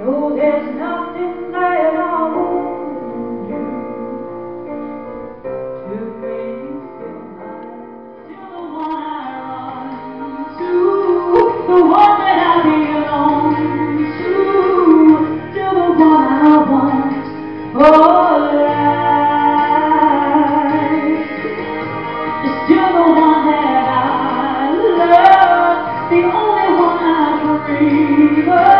No, there's nothing I to you the one I the one I belong to, the one I want. It's to the one that I love, the only one I dream of.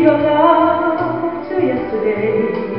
Your love to yesterday.